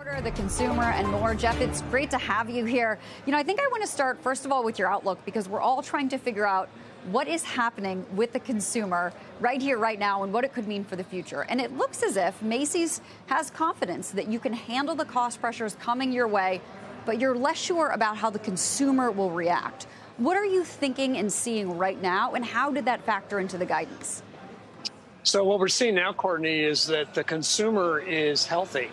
The consumer and more. Jeff, it's great to have you here. You know, I think I want to start, first of all, with your outlook because we're all trying to figure out what is happening with the consumer right here, right now, and what it could mean for the future. And it looks as if Macy's has confidence that you can handle the cost pressures coming your way, but you're less sure about how the consumer will react. What are you thinking and seeing right now, and how did that factor into the guidance? So, what we're seeing now, Courtney, is that the consumer is healthy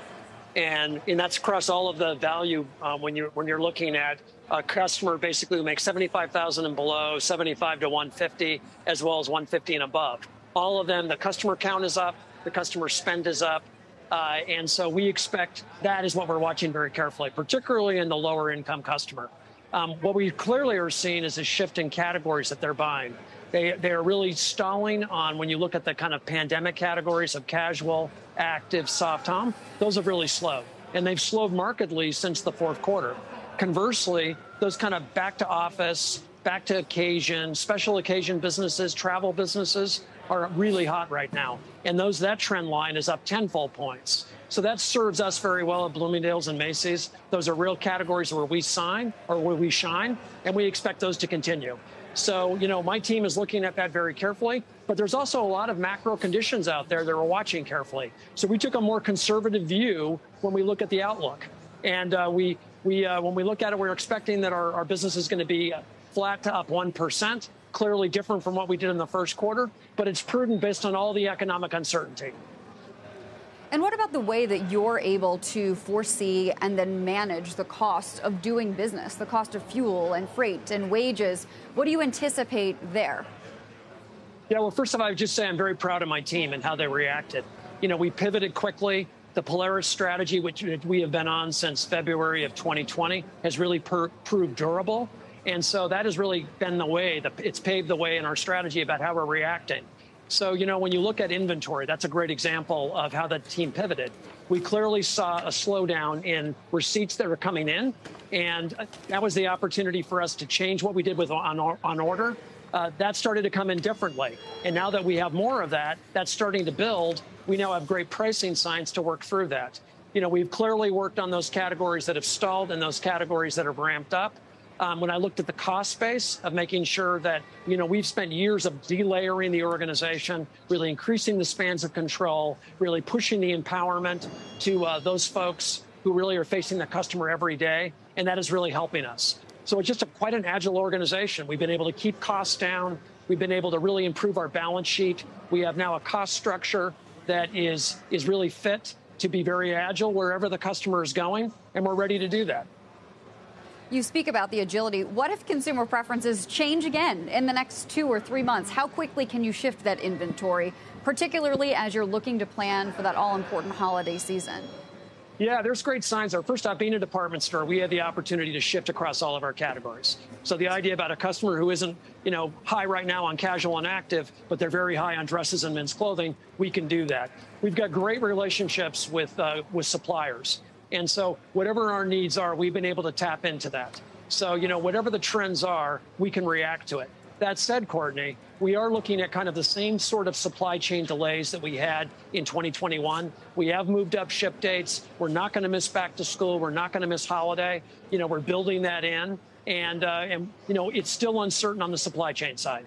and and that's across all of the value um, when you're when you're looking at a customer basically who makes 75,000 and below, 75 to 150, as well as 150 and above. All of them, the customer count is up, the customer spend is up, uh, and so we expect that is what we're watching very carefully, particularly in the lower income customer. Um, what we clearly are seeing is a shift in categories that they're buying. They, they are really stalling on when you look at the kind of pandemic categories of casual, active, soft home, those have really slowed. And they've slowed markedly since the fourth quarter. Conversely, those kind of back to office, back to occasion, special occasion businesses, travel businesses are really hot right now. And those that trend line is up tenfold points. So that serves us very well at Bloomingdale's and Macy's. Those are real categories where we sign or where we shine, and we expect those to continue. So, you know, my team is looking at that very carefully, but there's also a lot of macro conditions out there that we're watching carefully. So we took a more conservative view when we look at the outlook. And uh, we, we uh, when we look at it, we're expecting that our, our business is going to be flat to up 1%, clearly different from what we did in the first quarter, but it's prudent based on all the economic uncertainty. And what about the way that you're able to foresee and then manage the cost of doing business, the cost of fuel and freight and wages? What do you anticipate there? Yeah, well, first of all, I would just say I'm very proud of my team and how they reacted. You know, we pivoted quickly. The Polaris strategy, which we have been on since February of 2020, has really per- proved durable. And so that has really been the way, the, it's paved the way in our strategy about how we're reacting. So, you know, when you look at inventory, that's a great example of how the team pivoted. We clearly saw a slowdown in receipts that are coming in, and that was the opportunity for us to change what we did with on, on order. Uh, that started to come in differently. And now that we have more of that, that's starting to build. We now have great pricing science to work through that. You know, we've clearly worked on those categories that have stalled and those categories that have ramped up um, when I looked at the cost base of making sure that, you know, we've spent years of delayering the organization, really increasing the spans of control, really pushing the empowerment to uh, those folks who really are facing the customer every day. And that is really helping us. So it's just a, quite an agile organization. We've been able to keep costs down. We've been able to really improve our balance sheet. We have now a cost structure that is, is really fit to be very agile wherever the customer is going, and we're ready to do that. You speak about the agility. What if consumer preferences change again in the next two or three months? How quickly can you shift that inventory, particularly as you're looking to plan for that all important holiday season? Yeah, there's great signs there. First off, being a department store, we had the opportunity to shift across all of our categories. So the idea about a customer who isn't, you know, high right now on casual and active, but they're very high on dresses and men's clothing, we can do that. We've got great relationships with uh, with suppliers. And so, whatever our needs are, we've been able to tap into that. So, you know, whatever the trends are, we can react to it. That said, Courtney, we are looking at kind of the same sort of supply chain delays that we had in 2021. We have moved up ship dates. We're not going to miss back to school. We're not going to miss holiday. You know, we're building that in. And, uh, and, you know, it's still uncertain on the supply chain side.